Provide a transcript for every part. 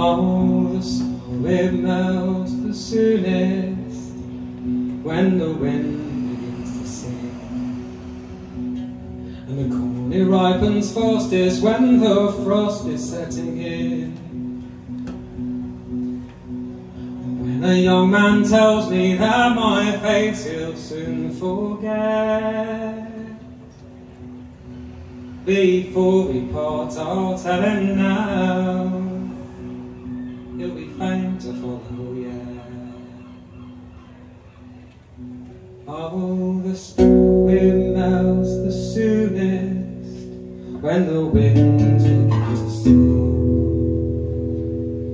Oh, the snow it melts the soonest when the wind begins to sing, and the corn it ripens fastest when the frost is setting in. And when a young man tells me that my face he'll soon forget. Before we part, I'll tell him now. Oh, the it melts the soonest when the winds begin to sing,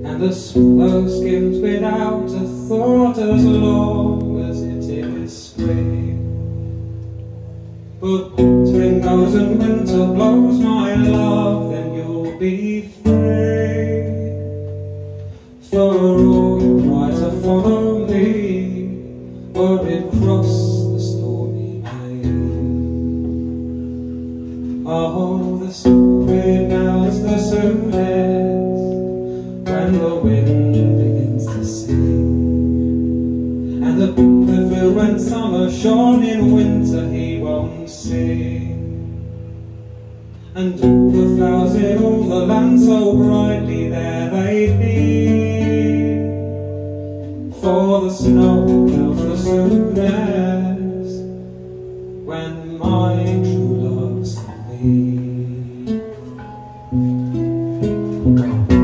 and the swallow skims without a thought as long as it is spring. But spring goes and winter blows, my love, then you'll be free. For all your right to follow Oh, the story melts the soonest when the wind begins to sing. And the river when summer shone in winter he won't sing. And all the flowers in all the land so brightly there they'd be. For the snow Música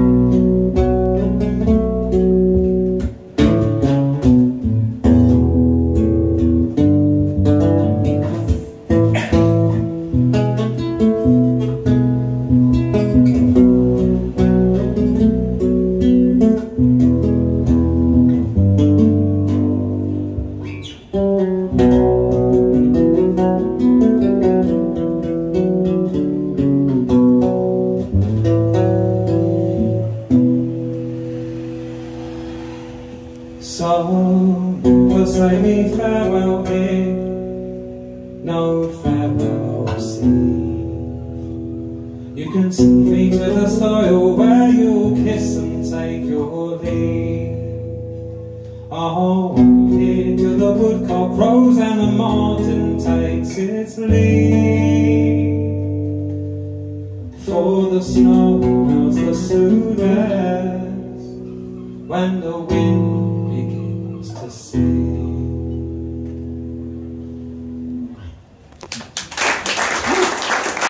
So never say me farewell here, no farewell receive. You can see me to the stile where you'll kiss and take your leave. Oh, here to the woodcock crows and the martin takes its leave. For the snow melts the soonest when the wind see.